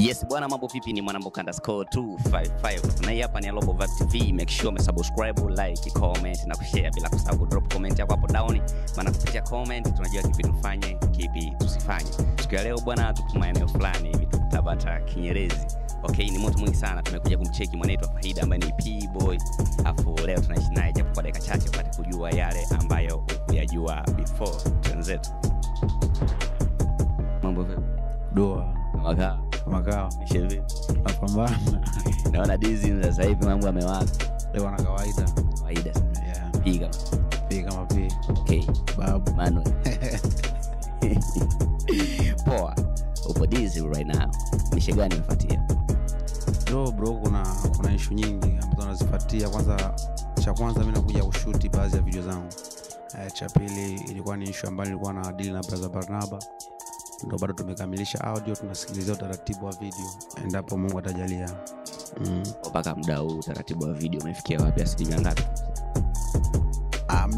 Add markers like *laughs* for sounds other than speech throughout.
Yes bwana, mambo vipi? Ni mwanamboka underscore 255 na hii hapa ni Global Vibe TV. Make sure umesubscribe, like, comment na kushare, bila kusahau ku drop comment yako hapo down, maana kupitia comment tunajua kipi tufanye, kipi tusifanye. Siku ya leo bwana, tuko maeneo fulani hivi Tabata Kinyerezi. Okay, ni moto mwingi sana. Tumekuja kumcheki mwanetu wa Faida ambaye ni P boy, afu leo tunaishi naye japo kwa dakika chache upate kujua yale ambayo hukuyajua before. Twenzetu mambo vipi? Dua Makaa makao napambana *laughs* naona dizi sasa hivi mambo yamewaka leo na kawaida. Kawaida. Yeah. piga. Pii kama okay. Babu. Manuel. *laughs* Poa. Upo dizi right now. Mishe gani umefuatia? Bro bro kuna kuna ishu nyingi ambazo nazifuatia. Kwanza cha kwanza mi nakuja kushuti baadhi ya video zangu. E, cha pili ilikuwa ni ishu ambayo nilikuwa na dili na braza barnaba ndo bado tumekamilisha audio tunasikilizia utaratibu wa video endapo mungu atajalia. Mpaka mm. mpaka muda huu utaratibu wa video umefikia wapi? Asilimia ngapi? Ah,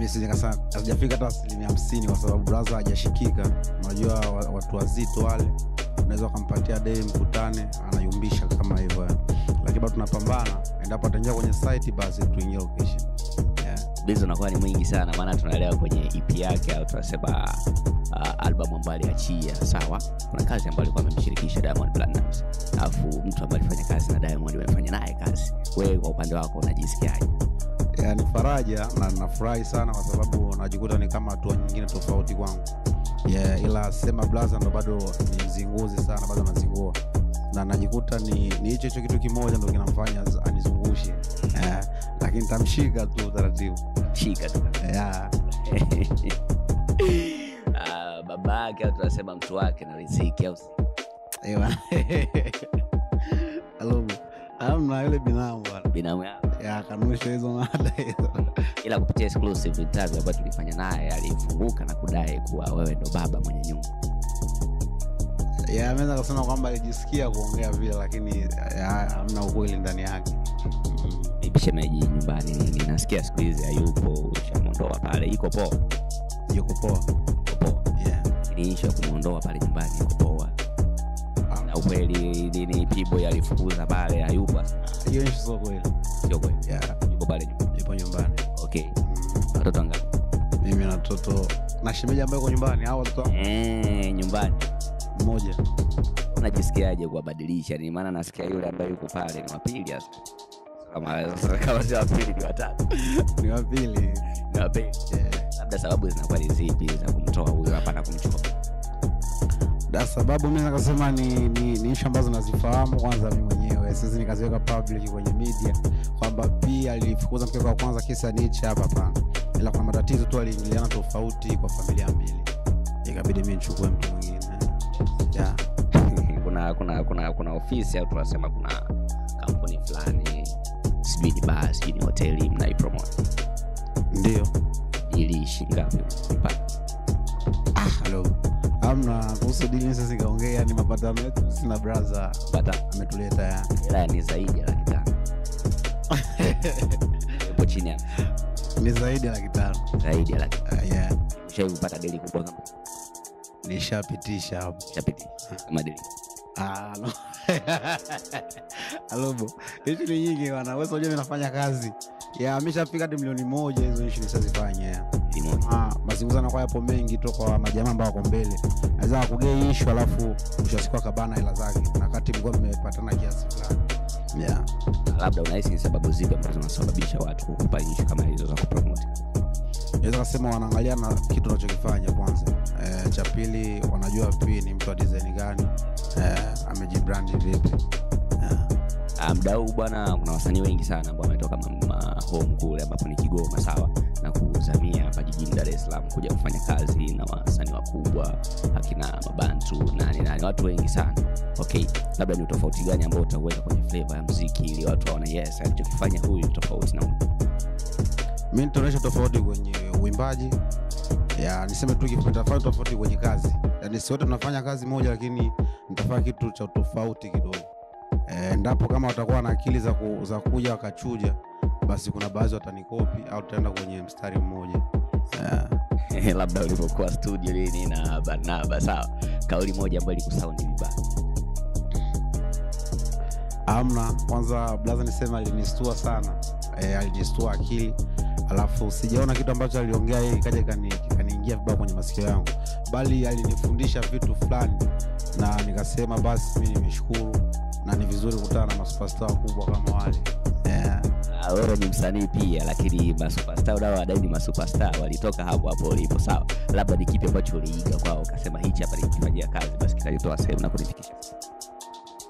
hazijafika hata asilimia hamsini kwa sababu braza hajashikika. Unajua watu wazito wale unaweza ukampatia dei mkutane anayumbisha kama hivyo. Lakini bado tunapambana. Endapo ataingia kwenye site basi tuingie location dizi unakuwa ni mwingi sana maana tunaelewa kwenye ep yake au tunasema uh, albamu ambayo aliachia. Sawa? Kuna kazi ambayo alikuwa amemshirikisha diamond Platnumz. Alafu mtu ambaye alifanya kazi na diamond amefanya naye kazi. Wewe kwa upande wako unajisikiaje? Yeah, ni faraja na nafurahi sana kwa sababu najikuta ni kama hatua nyingine tofauti kwangu. Yeah, ila sema blaza ndo bado ni mzinguzi sana bado anazingua na najikuta ni hicho hicho kitu kimoja ndo kinamfanya lakini tamshika tu taratibu. Shika tu. Yeah. *laughs* Ah, baba yake au tunasema mtu wake na riziki au *laughs* amna yule binamu bwana. Binamu yako? Ya kanusha hizo mada hizo. *laughs* Ila kupitia exclusive interview ambayo tulifanya naye alifunguka na kudai kuwa wewe ndo baba mwenye nyumba. Ya ameweza kusema kwamba alijisikia kuongea vile lakini amna hamna ukweli ndani yake shemeji nyumbani. Nini nasikia siku hizi hayupo ushamwondoa pale. Iko poa? Yuko poa. Poa? Yeah. kumwondoa pale nyumbani iko poa. Na ukweli nini pibo yalifukuza pale hayupo hiyo nchi sio kweli. Sio kweli? Yeah. yuko pale yupo nyumbani. Okay. Mm. watoto wangapi? Mimi na watoto na shemeji ambaye yuko nyumbani au watoto eh nyumbani? Mmoja. Unajisikiaje kuwabadilisha? Ni maana nasikia yule ambaye yuko pale ni wapili sasa kama sasa kama si wapili ni watatu ni wa ni wapili labda sababu zinakuwa ni zipi za kumtoa huyo hapa na kumchukua? Da sababu mi nakasema ni, ni, ni ishu ambazo nazifahamu. Kwanza mi mwenyewe sisi nikaziweka public kwenye media kwamba pia alifukuza mke wa kwanza kisa niche hapa pana ila kuna matatizo tu aliingiliana tofauti kwa familia mbili. Ikabidi mi nchukue mtu mwingine. Yeah. *laughs* kuna kuna kuna kuna ofisi au tunasema kuna kampuni fulani sijui ni baa sijui ni hoteli mnaipromote ndio. Ili shingapi halo amna kuhusu dini sasa ikaongea ni mapatano yetu sina pata ametuleta hela ni zaidi ya laki tano. *laughs* Ipo chini ni zaidi ya laki tano. Zaidi ya laki uh, yeah. shai kupata deli kubwa kama nishapitisha hapo. Chapiti kama deli. Ah. *laughs* alobo hizi ni nyingi bana. Wewe unajua mimi nafanya kazi. Ya ameshafika hadi milioni moja hizo ya deli moja. Ah mazungumzo yanakuwa yapo mengi tu kwa majamaa ambao wako mbele. Naweza akugei ishu alafu mwisho kabana hela zake. Na kati mlikuwa mmepatana kiasi fulani. Yeah. labda unahisi ni sababu zipi ambazo zinasababisha watu kukupa ishu kama hizo za kupromote? Naweza kasema wanaangalia na kitu unachokifanya kwanza. E, cha pili wanajua pi ni mtu wa design gani e, amejibrandi vipi. Ah, mda huu bwana kuna wasanii wengi sana ambao wametoka ma- ma- home kule ambapo ni kigoma sawa na kuzamia hapa jijini dar es salaam kuja kufanya kazi na wasanii wakubwa akina mabantu nani nani watu wengi sana. Okay labda ni utofauti gani ambao utauweka kwenye fleva ya mziki ili watu waone yes alichokifanya huyu tofauti na mi nitaonyesha tofauti kwenye uimbaji ya niseme tu tofauti tofauti kwenye kazi. Yani si wote tunafanya kazi moja lakini nitafanya kitu cha tofauti kidogo. E, endapo kama watakuwa na akili za, ku, za kuja wakachuja basi kuna baadhi watanikopi au tutaenda kwenye mstari mmoja. Yeah. *laughs* labda ulivyokuwa studio lini na barnaba sawa. Kauli moja ambayo ilikusaundi vibaya. Amna kwanza blaza nisema alinistua sana. E, alinistua akili. Alafu sijaona kitu ambacho aliongea yeye ikaja ikaniingia vibaya kwenye masikio yangu bali alinifundisha vitu fulani. Na nikasema basi mi nimeshukuru na ni vizuri kukutana na masupasta wakubwa kama wale. Yeah. Ah, wewe ni msanii pia lakini masupasta nao wadai ni masupasta, walitoka hapo hapo ulipo sawa. Labda ni kipi ambacho uliiga kwao ukasema hichi hapa nikifanyia kazi basi kitajitoa sehemu na kunifikisha?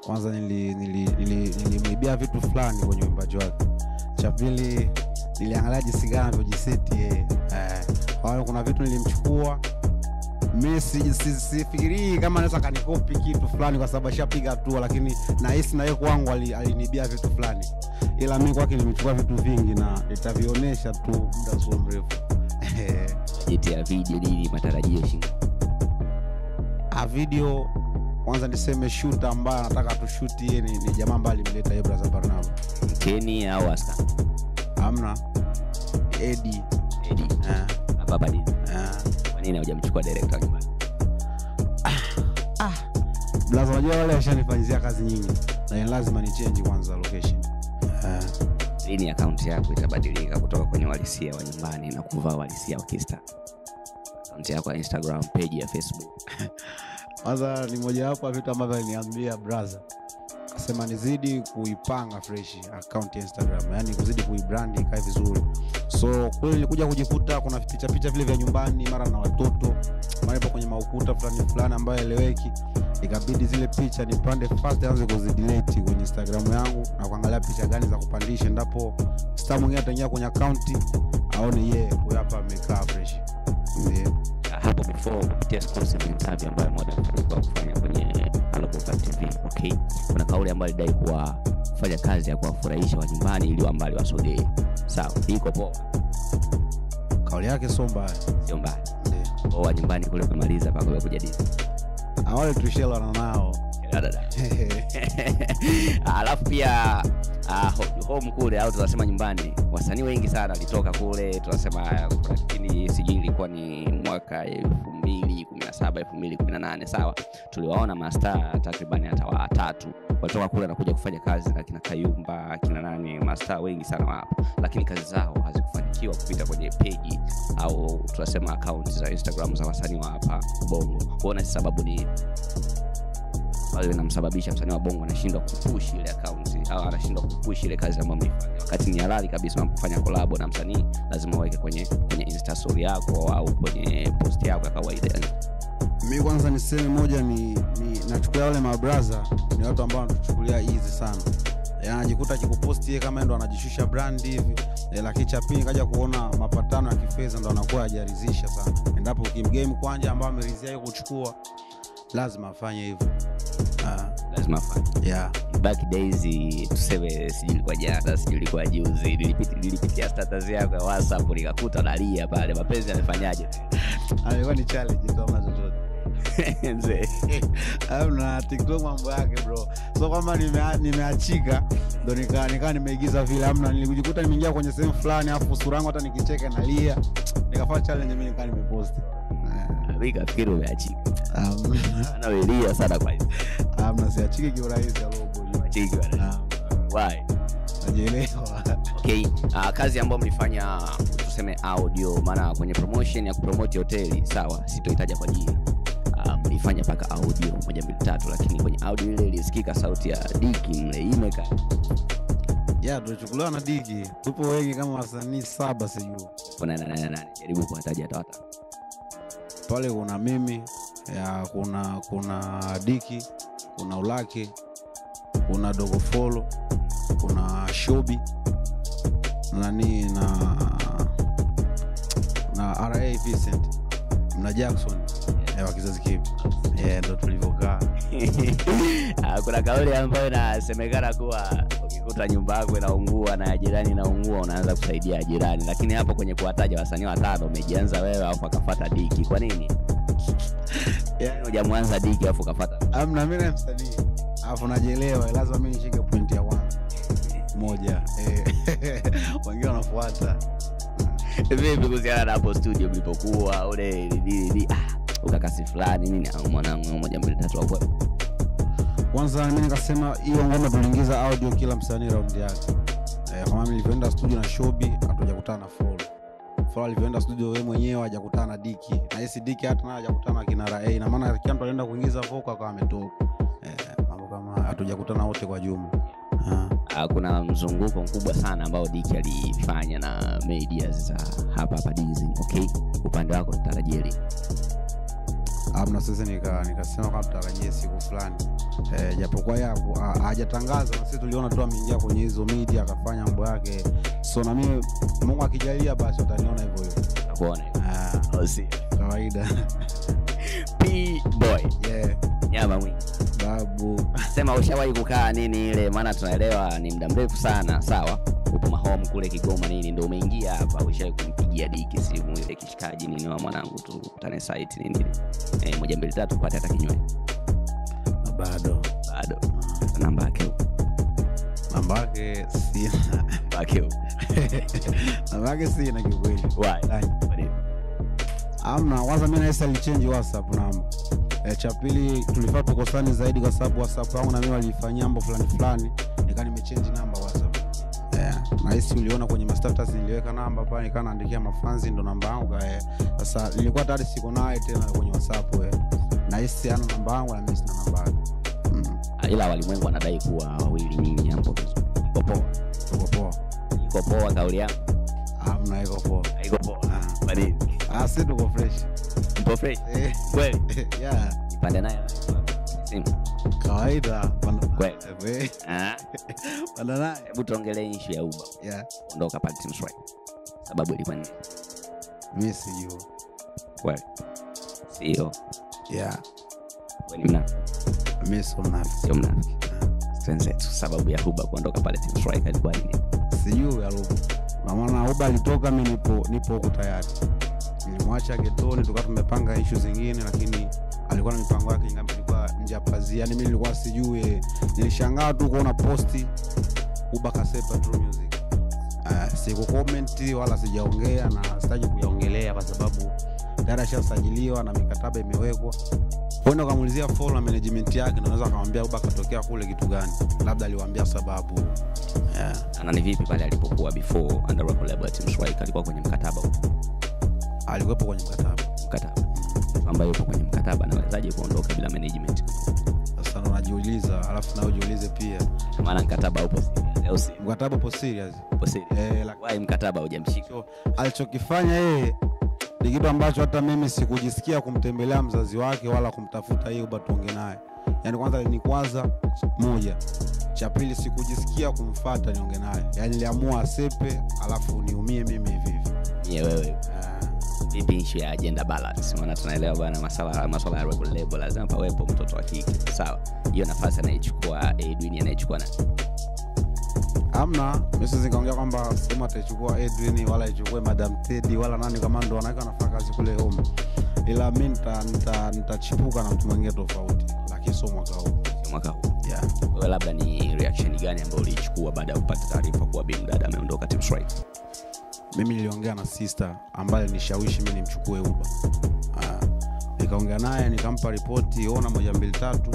Kwanza nilimwibia nili, nili, nili vitu fulani kwenye uimbaji wake. Cha pili niliangalia jinsi gani anavyojiseti yeye eh, kwa kuna vitu nilimchukua. Mi si- si- sifikirii kama naweza kanikopi kitu fulani kwa sababu ashapiga hatua lakini nahisi naye kwangu ali- alinibia vitu fulani. Ila mi kwake nimechukua vitu vingi na itavionyesha tu muda sio mrefu. *laughs* Ya video nini matarajio shingo a video kwanza niseme shuta ambaye anataka tushuti yeye ni, ni jamaa ambaye alimleta yeye braza barnaba. Keni au aska? Amna eh, hapa hapa nini eh. kwa nini hujamchukua director wa nyumbani? Blaza unajua wale washanifanyizia kazi nyingi na ni lazima ni change kwanza location. Eh, lini akaunti yako itabadilika kutoka kwenye uhalisia wa nyumbani na kuvaa uhalisia wa kista? Akaunti yako ya instagram page ya facebook. *laughs* Kwanza ni mojawapo ya vitu ambavyo aliniambia braza asema nizidi kuipanga fresh account ya instagram yani kuzidi kuibrandi ikae vizuri so kweli nilikuja kujikuta kuna picha picha vile vya nyumbani mara na watoto mara ipo kwenye maukuta fulani fulani ambayo eleweki ikabidi zile picha nipande fast anze kuzidileti kwenye instagram yangu na kuangalia picha gani za kupandisha endapo sta mwingine ataingia kwenye akaunti aone ye huyo hapa amekaa fresh. Yeah. hapo before kupitia exclusive interview ambayo moda alifanikiwa kufanya kwenye Global TV okay? Kuna kauli ambayo alidai kuwa kufanya kazi ya kuwafurahisha wa nyumbani ili ambali wasogee sawa. Iko poa. Kauli yake sio mbaya. Sio mbaya. Poa nyumbani kule kumaliza pakuwa kujadili. Awale tushelana nao *laughs* Alafu pia uh, home kule au tunasema nyumbani wasanii wengi sana walitoka kule tunasema lakini sijui ilikuwa ni mwaka elfu mbili kumi na saba elfu mbili kumi na nane sawa. Tuliwaona mastaa takribani hata watatu walitoka kule na kuja kufanya kazi na kina kayumba kina nani mastaa wengi sana wapo. Lakini kazi zao hazikufanikiwa kupita kwenye peji au tunasema akaunti za instagram za wasanii wa hapa bongo. Huona sababu ni ambayo inamsababisha msanii wa bongo anashindwa kupush ile akaunti au anashindwa kupush ile kazi ambayo mlifanya wakati ni halali kabisa unapofanya kolabo na msanii lazima uweke kwenye kwenye insta story yako au kwenye post yako ya kawaida mi kwanza niseme moja ni, ni nachukulia wale mabraza ni watu ambao wanatuchukulia easy sana. Eh, anajikuta akikuposti yeye kama ndo anajishusha brand hivi e, lakini cha pili kaja kuona mapatano ya kifedha ndo anakuwa ajarizisha sana. Endapo kimgame kwanja ambao ameridhia yeye kuchukua lazima afanye hivyo. Ah, lazima afanye. Yeah. back days tuseme sijui ilikuwa jana sijui ilikuwa juzi nilipitia status yako ya whatsapp nikakuta nalia pale mapenzi yamefanyaje alikuwa ni challenge kama zozote *laughs* mzee. Na tiktok mambo yake bro. So kwamba nimea- nimeachika ndo nikaa nika nimeigiza vile amna nilijikuta nimeingia kwenye sehemu fulani afu sura yangu hata nikicheka nalia. Nikafanya challenge mi nikaa nimeposti Eh, mi kafikiri umeachika anawelia sana kwa hizo amna siachiki kiurahisi najielewa. Okay uh, kazi ambayo mlifanya tuseme audio maana kwenye promotion ya kupromote hoteli sawa sitohitaja kwa jina. Uh, mlifanya mpaka audio moja mbili tatu lakini kwenye audio ile ilisikika sauti ya diki mle imeka. Ya tulichukuliwa na digi tupo wengi kama wasanii saba sijuu jaribu kuwataja hata wata pale kuna mimi ya kuna kuna diki kuna ulake kuna dogofolo kuna shobi nani na na ra vincent na jackson yeah. wa kizazi kipi? Eh, ndo tulivyokaa. *laughs* Ah, kuna kauli ambayo inasemekana kuwa ukikuta nyumba yako inaungua na jirani inaungua unaanza kusaidia jirani. Lakini hapo kwenye kuwataja wasanii watano umejianza wewe alafu akafata diki. Kwa nini Yeah. hujamwanza diki afu amna alafu najielewa lazima nishike point ya kwanza moja. Eh, *laughs* wengine wanafuata. Vipi kuhusiana na hapo studio mlipokuwa ule ah, ukakasi fulani nini? Ah, mwanangu moja mbili tatu hapo. Kwanza mi nikasema hiyo ngoma audio kila msanii raundi yake. Eh, kama nilivyoenda studio na shobi hatujakutana na folo alivyoenda studio wewe mwenyewe hajakutana na diki na hisi diki hata naye hajakutana na kinara a na maana kila mtu alienda kuingiza voko akawa ametoka. Eh, mambo kama hatujakutana wote kwa jumla. Ha. Ah, kuna mzunguko mkubwa sana ambao Diki alifanya na media za hapa hapa Dizzy. Okay, upande wako tutarajie lini? amna sasa nika nikasema kama tutarajie siku fulani. Eh, japokuwa ya hajatangaza. Na sisi tuliona tu ameingia kwenye hizo media akafanya mambo yake. So na mimi mungu akijalia basi utaniona hivyo hivyo. Ah, Oh, kawaida. *laughs* P boy. Yeah, nyama mwingi. babu. Sema ushawahi kukaa nini ile, maana tunaelewa ni muda mrefu sana, sawa. Upo mahome kule Kigoma nini, ndio umeingia hapa, ushawahi kumpigia Diki simu ile kishikaji nini, wa mwanangu tu kutane site nini nini, eh, moja mbili tatu, pate hata kinywaji bado. Bado. Namba yake yake sina sina kiukweli amna kwanza mi naesa alichenji whatsapp namba e, cha pili tulifaa tukosani zaidi kwa sababu whatsapp yangu na mimi walifanyia mambo fulani fulani nikaa nimechenji namba whatsapp. Yeah, nahisi uliona kwenye mastatus niliweka namba pale nikaa naandikia mafanzi ndo namba yangu eh. sasa nilikuwa tayari siko naye tena kwenye whatsapp eh. nahisi ana namba yangu na mimi sina namba yake ila walimwengu wanadai kuwa wawili nyinyi hapo vizuri. Iko poa, tuko poa. Iko poa, kauli yangu hamna, iko poa. Iko poa. Ah. Ah, si tuko fresh. Mpo fresh? Eh, kweli? *laughs* yeah. Nipande naye simu. Kawaida. Panda- Kweli. Eh, ah, *laughs* panda naye hebu tuongelee issue ya Uber. Yeah. ondoka pale Team. Sababu ilikuwa ni mi sijuu kweli, sio? Yeah. wewe ni mi sio mnafiki sio mnafiki. Twenzetu, sababu ya huba kuondoka pale Strike alikuwa ni nini? sijuu ya Ruba. Na maana Uba alitoka, mi nipo nipo huku tayari. Nilimwacha getoni, tukawa tumepanga ishu zingine, lakini alikuwa na mipango yake ilikuwa nje ya pazia. Yani mi nilikuwa sijui, nilishangaa tu kuona posti Uba kasepa True Music. Uh, siku komenti wala sijaongea na sitaji kuyaongelea kwa sababu tayari ashasajiliwa na mikataba imewekwa. Kwenda ukamuulizia follow na management yake, na unaweza akamwambia Uba katokea kule kitu gani, labda aliwaambia sababu yeah. Ana ni vipi pale alipokuwa before under record label ya Team Strike alikuwa kwenye mkataba huo? alikuwepo kwenye mkataba mkataba ambayo yupo kwenye mkataba anawezaje kuondoka bila management? sasa najiuliza alafu na ujiulize pia Maana mkataba upo serious, mkataba upo serious upo serious? eh, Why mkataba hujamshika? alichokifanya yeye ni kitu ambacho hata mimi sikujisikia kumtembelea mzazi wake wala kumtafuta yeye uba tuonge naye. Yaani kwanza ni kwanza moja. Cha pili sikujisikia kumfata niongee naye. Yaani niliamua asepe alafu niumie mimi hivi hivi. Yeah, wewe. Ah, vipi ishu ya agenda balance? Maana tunaelewa bwana, masala maswala ya record label lazima pawepo mtoto wa kike, sawa. Hiyo nafasi anaichukua Edwin, anaichukua na amna mimi siwezi nikaongea kwamba sehemu ataichukua Edwin wala ichukue Madam Teddy wala nani kama ndo wanaweka anafanya kazi kule home, ila mi nita- nita- nitachipuka na mtu mwingine tofauti, lakini sio mwaka huu mwaka huu. yeah. Wewe labda ni reaction gani ambayo uliichukua baada ya kupata taarifa kuwa Bi Mdada ameondoka Team Strike? Mimi niliongea na sister ambaye nishawishi mi nimchukue Uba. Ah, nikaongea naye nikampa ripoti ona moja mbili tatu,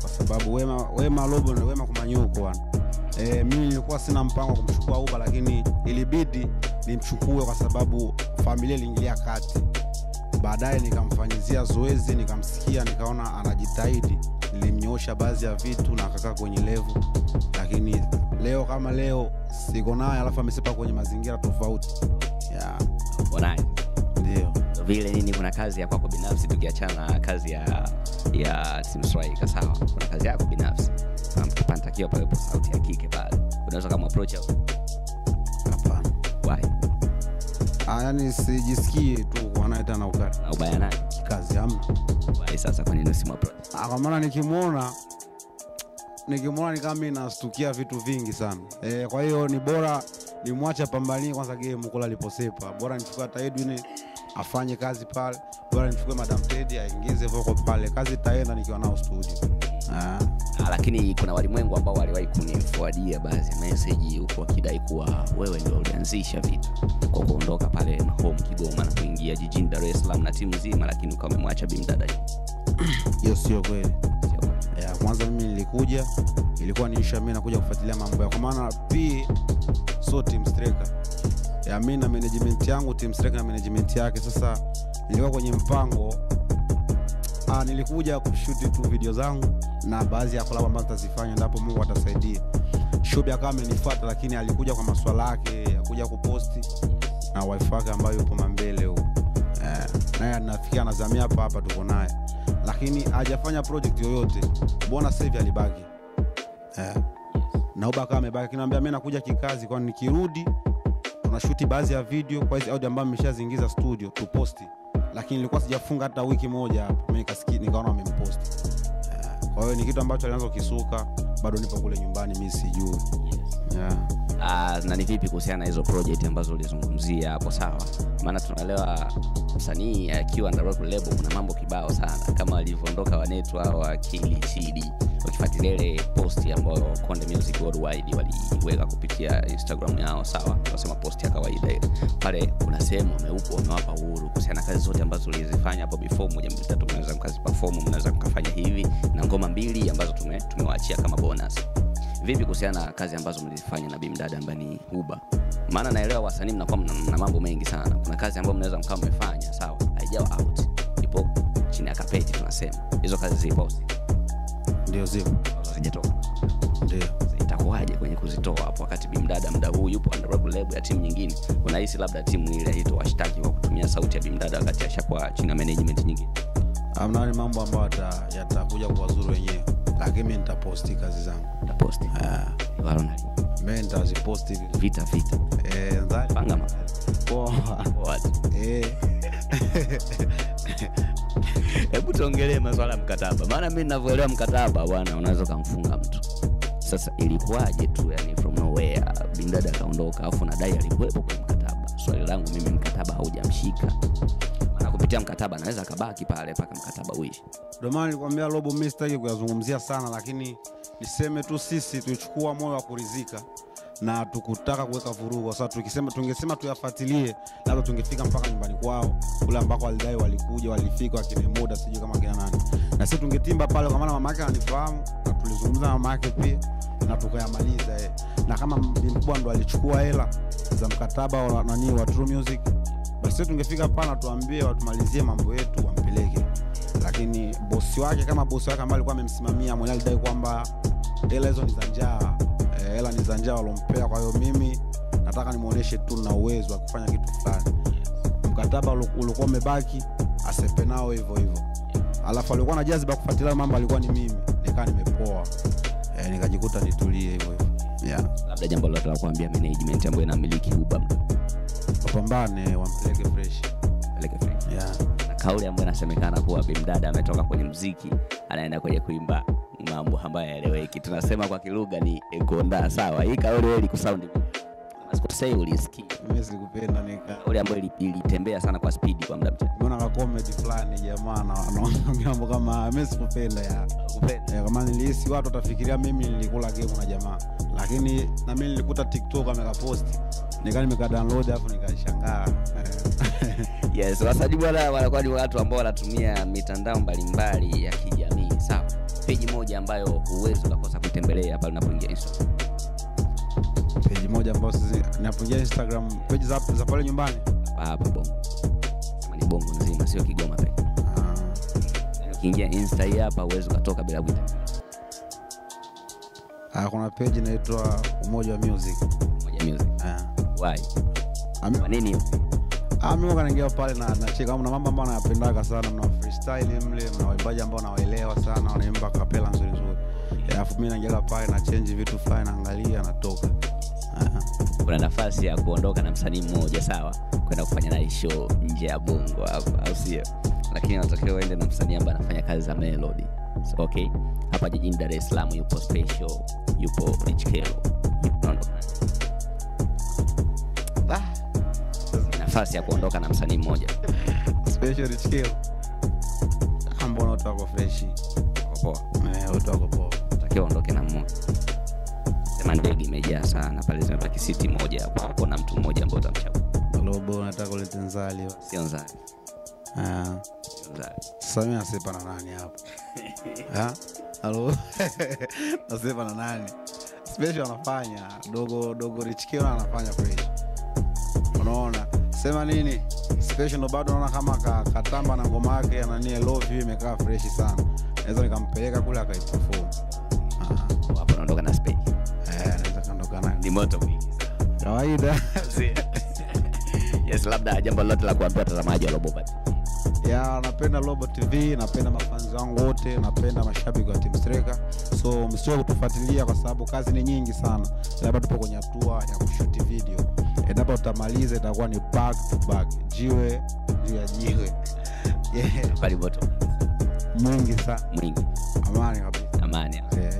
kwa sababu Wema Wema Lobo na Wema Kumanyuko bwana. E, mimi nilikuwa sina mpango wa kumchukua Uba, lakini ilibidi nimchukue kwa sababu familia iliingilia kati. Baadaye nikamfanyizia zoezi, nikamsikia, nikaona anajitahidi, nilimnyoosha baadhi ya vitu na akakaa kwenye levu, lakini leo kama leo siko naye, alafu amesepa kwenye mazingira tofauti. Yeah, ndio. Vile nini, kuna kazi ya kwako binafsi, tukiachana na kazi ya ya Team Strike, sawa. Kuna kazi yako binafsi, panatakiwa pawepo sauti ya kike pale, unaweza kama approach au hapana. why Ah, yani sijisikie tu kuwa naye tena ukati na kazi kikazi why? Sasa kwa nini usimu approach? Ah, kwa maana nikimwona nikimwona ni kama mimi nastukia vitu vingi sana e, kwa hiyo ni bora nimwache pambanie kwanza game kula aliposepa, bora nichukue hata Edwin afanye kazi pale, bora nichukue Madam Teddy aingize voko pale, kazi itaenda nikiwa nao studio. Ah. Ah, lakini kuna walimwengu ambao waliwahi kunifuadia baadhi ya meseji huku wakidai kuwa wewe ndio ulianzisha vitu kwa kuondoka pale home Kigoma na kuingia jijini Dar es Salaam na timu nzima, lakini ukawa umemwacha bimdada. Hiyo. *clears throat* Sio kweli. Ya, kwanza mimi nilikuja ilikuwa ni issue mimi nakuja kufuatilia mambo ya kwa maana p so team striker ya mimi na management yangu team Strike na management yake. Sasa nilikuwa kwenye mpango ah, nilikuja kushuti tu video zangu na baadhi ya collab ambazo tazifanya ndapo mungu atasaidia shobi akawa amenifuata lakini alikuja kwa maswala yake ya kuja kuposti na wife wake ambayo yupo mambele huko. Eh, naye nafikia anazamia hapa hapa tuko naye. Lakini hajafanya project yoyote. Mbona sasa alibaki? Eh, na uba akawa amebaki kinaambia mi nakuja kikazi kwani nikirudi tunashuti baadhi ya video kwa hizi audio ambayo mmeshaziingiza studio tuposti lakini nilikuwa sijafunga hata wiki moja hapo. Mimi nikasikia nikaona wamemposti Eh, kwa hiyo ni kitu ambacho alianza kukisuka bado nipo kule nyumbani mimi sijui. Yeah. Ah, na ni vipi kuhusiana na hizo project ambazo ulizungumzia hapo? Sawa. Maana tunaelewa msanii akiwa under record label kuna mambo kibao sana. Kama walivyoondoka wanetu hao akili chidi ukifuatilia ile posti ambayo Konde Music Worldwide waliweka kupitia Instagram yao sawa? Tunasema posti ya kawaida ile. Pale kuna sehemu wameupo wamewapa uhuru kuhusiana na kazi zote ambazo ulizifanya hapo before. Moja mbili tatu mnaweza mkaziperform mnaweza mkafanya hivi na ngoma mbili ambazo tume tumewaachia kama bonus. Vipi kuhusiana na kazi ambazo mlizifanya na bimdada ambaye ni uba maana naelewa wasanii mnakuwa mna, mna mambo mengi sana. Kuna kazi ambayo mnaweza mkawa mmefanya sawa? Haijawa out. Ipo chini ya kapeti tunasema. Hizo kazi zipo ndio zipo hazijatoka ndio. Itakuwaje kwenye kuzitoa hapo wakati bimdada mda huu yupo ya timu nyingine? Unahisi labda timu ile itowashtaki kwa kutumia sauti ya bimdada wakati ashakuwa chini ya management nyingine? Amna ni mambo ambayo yata- yatakuja kuwazuru wenyewe. Lakini mi nitaposti kazi zangu. Taposti Ah, mi nitaziposti vita vita. Eh, panga ma- Poa. Eh, *laughs* tuongelee maswala ya mkataba. Maana mi navyoelewa mkataba bwana unaweza ukamfunga mtu. Sasa ilikuwaje tu yani from nowhere bindada akaondoka afu nadai alikuwepo kwenye mkataba? Swali langu mimi mkataba haujamshika. Maana kupitia mkataba anaweza akabaki pale mpaka mkataba uishi ndio maana nilikwambia robo mi sitaki kuyazungumzia sana lakini niseme tu sisi tulichukua moyo wa kurizika na tukutaka kuweka vurugu. Kwa sababu tukisema tungesema tuyafuatilie labda tungefika mpaka nyumbani kwao kule ambako walidai walikuja walifika wakina muda sijui kama kina nani. Na sisi tungetimba pale kwa maana mama yake ananifahamu na tulizungumza na mama yake pia na tukayamaliza eh. na kama mkubwa ndo alichukua hela za mkataba wa nani wa True Music basi sisi tungefika pale na tuambie watumalizie mambo yetu wampeleke. Lakini bosi wake kama bosi wake ambaye alikuwa amemsimamia mwenyewe alidai kwamba hela hizo ni za njaa hela ni za njaa walompea kwa hiyo mimi nataka nimwonyeshe tu na uwezo wa kufanya kitu fulani. Mkataba ulikuwa umebaki asepe nao hivyo hivyo. Alafu alikuwa na jaziba kufuatilia mambo alikuwa ni mimi. Nikaa nimepoa. E, nikajikuta nitulie hivyo hivyo. Yeah. labda jambo lolote la kuambia management ambayo inamiliki uba wapambane wampeleke fresh. Peleke fresh. Yeah. na kauli ambayo inasemekana kuwa bimdada ametoka kwenye mziki anaenda kwenye kuimba mambo ambayo yaeleweki tunasema kwa kilugha ni kuondaa sawa? Hii kauli wewe ilikusaundi sikosei ulisikia? Mimi sikupenda nika kauli ambayo ilitembea sana kwa spidi kwa muda mchache nimeona ka comedy fulani jamaa na- anaongea *laughs* mambo kama mimi sikupenda ya. Kupenda, kama nilihisi watu watafikiria mimi nilikula game na jamaa. Lakini na mimi nilikuta tiktok amekaposti nika nimeka download alafu nikashangaa *laughs* yes wasajibu bwana wanakuwa ni watu ambao wanatumia mitandao mbalimbali ya kijamii sawa peji moja ambayo huwezi ukakosa kutembelea pale unapoingia Instagram. peji moja ambayo napoingia instagram peji za, za pale nyumbani? Hapa bongo. Kama ni bongo nzima sio kigoma pekee. Ah, ukiingia insta hii hapa huwezi ukatoka bila kuita ah, kuna peji inaitwa umoja wa music. Umoja music. Ah. why? Kwa nini mimi kanaingia pale na nacheka mna mambo ambayo nayapendaga sana mna freestyle mle mna waimbaji ambao nawaelewa sana wanaimba kapela nzuri nzuri. Alafu naingia pale na change vitu fulani naangalia natoka. *laughs* Kuna nafasi ya kuondoka na msanii mmoja sawa kwenda kufanya naye show nje ya bongo hapa au sio? Lakini anatokea uende na msanii ambaye anafanya kazi za melody. So, okay hapa jijini dar es salaam yupo special yupo rich kelo yupo nafasi ya kuondoka na msanii mmoja. Ah, Eh, takiwa ondoke na mmoja. Sema ndege imejaa sana pale zimebaki siti moja hapo. Hapo na mtu mmoja ambao utamchagua. Robo nataka ulete nzali? Sio nzali. Ah, sasa mi nasepa na nani hapo? *laughs* Ah, *laughs* nasepa na nani? Special anafanya. Dogo dogo richkio anafanya fresh. Unaona sema nini? Special bado naona kama ka- katamba na ngoma yake ya nani love imekaa fresh sana. Naweza nikampeleka kule akaiperform. Ah, hapo naondoka na spain eh, naweza kaondoka na ni moto mwingi kawaida. *laughs* Yes labda jambo lolote la kuambia watazamaji wa Robo ya napenda Robo TV, napenda mafanzi wangu wote, napenda mashabiki wa Team Striker. So msio kutufuatilia kwa sababu kazi ni nyingi sana, labda tupo kwenye hatua ya kushuti video. Endapo tutamaliza itakuwa ni back to back, jiwe juu ya jiwe. Yeah, mwingi sana, mwingi. Amani kabisa. Amani. Yeah.